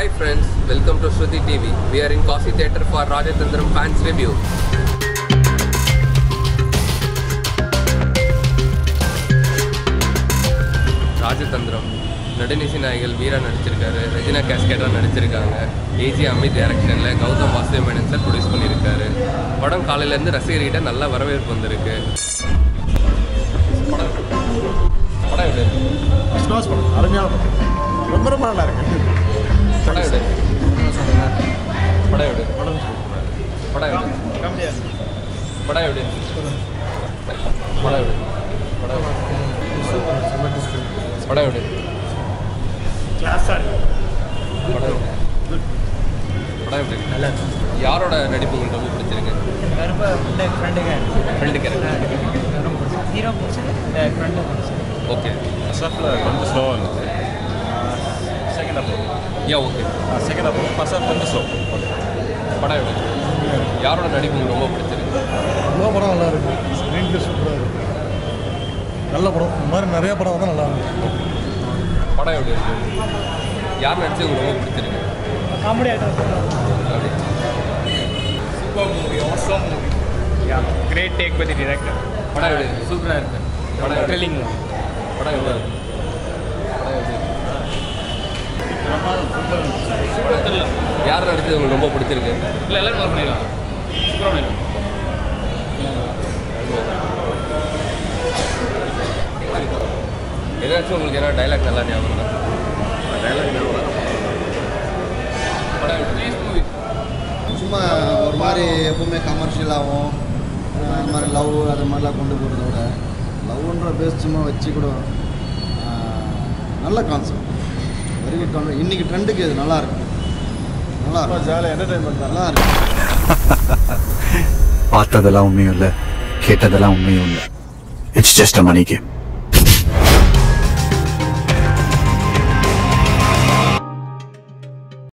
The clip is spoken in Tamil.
Hi friends, welcome to Shruti TV. We are in Kasi Theatre for Rajatandram Fans Review. Rajathanthiram Nadunisi Naaygal வீரா நடிச்சிருக்காரு ரெஜினா கேஸ்கேட்டா நடிச்சிருக்காங்க ஏஜி அமித் டைரக்ஷனில் கௌதம் வாசுதேவ் மேனன் சார் ப்ரொடியூஸ் பண்ணியிருக்காரு படம் காலையிலேருந்து ரசிகர்கிட்ட நல்ல வரவேற்பு வந்திருக்கு படம் படம் எப்படி இருக்கு? படம் அருமையான படம் ரொம்ப ரொம்ப நல்லா இருக்கு படம் இருக்கு? படம் இருக்கு? படம்? கம்மியாக படம் இருக்கு? படம் இருக்கு? படம் இருக்கு? படம் எப்படி? நல்லா யாரோட நடிப்பு உங்களுக்கு ரொம்ப பிடிச்சிருக்கு ரொம்ப ஃப்ரெண்டுங்க ஃப்ரெண்டு கேரக்டர் ரொம்ப பிடிச்சது ஹீரோ பிடிச்சது ஃப்ரெண்டு பிடிச்சது ஓகே ஃபர்ஸ்ட் ஹாஃபில் கொஞ்சம் ஸ்லோவாக இருந்துச்சு second half yeah okay second half first half கொஞ்சம் ஸ்லோ படம் எப்படி? யாரோட நடிப்பு உங்களுக்கு ரொம்ப பிடிச்சிருக்கு எல்லா படம் நல்லா இருக்கு. ஸ்க்ரீன் பிளே சூப்பராக இருக்கு. நல்ல படம். இந்த மாதிரி நிறைய படம் வந்து நல்லா இருக்கு படம் எப்படி இருக்கு? யார் நடிச்சது உங்களுக்கு ரொம்ப பிடிச்சிருக்கு comedy super movie awesome movie yeah great take by the director படம் எப்படி இருக்கு? சூப்பராக இருக்கு. படம் த்ரில்லிங் மூவி படம் எப்படி இருக்கு படம் எப்படி இருக்கு யார் நடிச்சது உங்களுக்கு ரொம்ப பிடிச்சிருக்கு? இல்லை எல்லாரும் நல்லா பண்ணிடலாம் சூப்பராக பண்ணிடலாம் ஏதாச்சும் உங்களுக்கு என்ன டைலாக் நல்லா ஞாபகம்? டைலாக் ஞாபகம் சும்மா ஒரு மாதிரி எப்பவுமே கமர்ஷியலாகவும் இந்த மாதிரி லவ் அது மாதிரிலாம் கொண்டு போகிறத விட லவ்ன்ற பேஸ் சும்மா வச்சு கூட நல்ல கான்செப்ட் வெரி குட் இன்றைக்கி ட்ரெண்டுக்கு இது நல்லா இருக்கு நல்லா ரொம்ப இருக்கு ஜாலியாக என்டர்டைன்மெண்ட் நல்லா இருக்கு பார்த்ததெல்லாம் உண்மையும் இல்லை கேட்டதெல்லாம் உண்மையும் இல்லை. It's just a money game